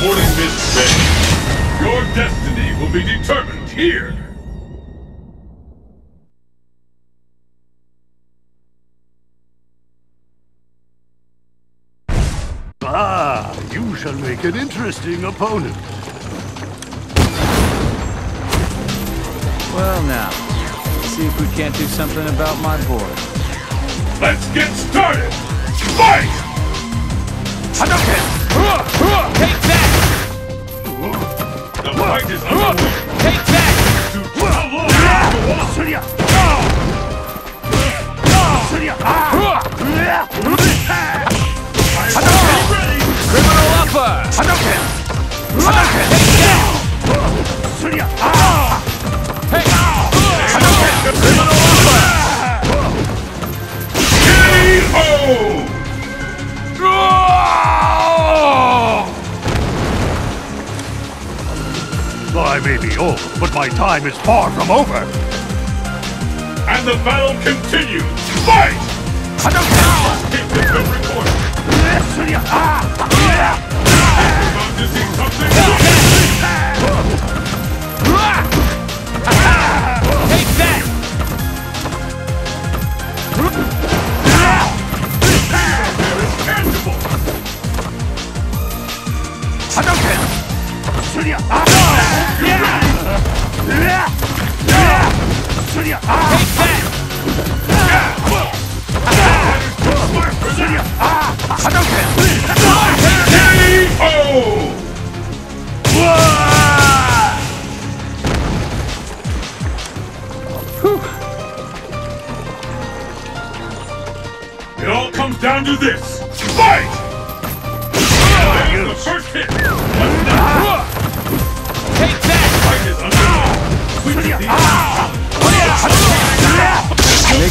Morning this ready. Your destiny will be determined here. Ah, you shall make an interesting opponent. Well now, see if we can't do something about my board. Let's get started! Fight! Hadouken! Take is underway. Take that! To how long can you go on? Surya! Surya! I am ready. Criminal upper! Hadouken! Take that! I may be old, but my time is far from over. And the battle continues. Fight! Hadouken! Keep this been It all comes down to this. Fight! There's the first hit.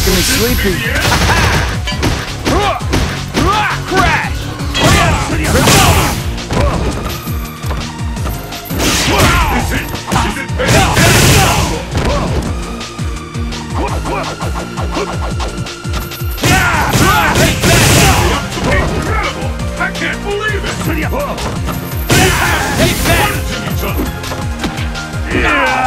making me sleepy. Crash! I can't believe it! Take that! Take! Yeah!